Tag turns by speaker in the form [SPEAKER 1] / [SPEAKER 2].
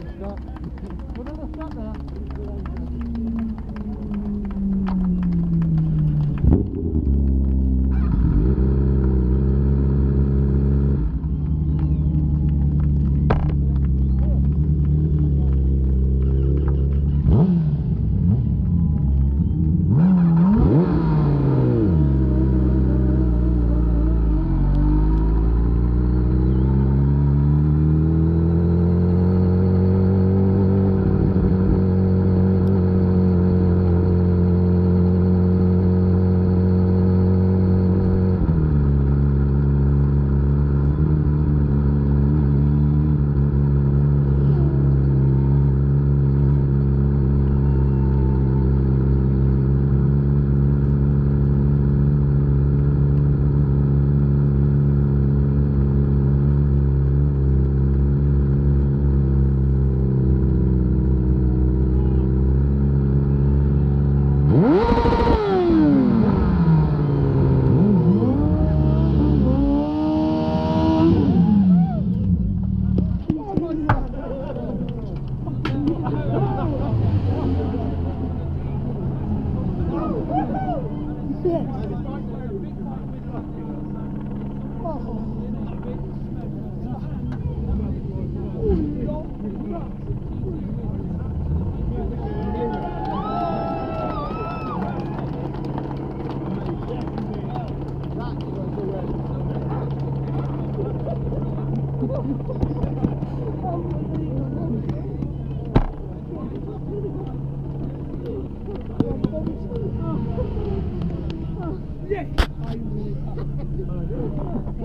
[SPEAKER 1] 行，我那个三本。Yes. Oh.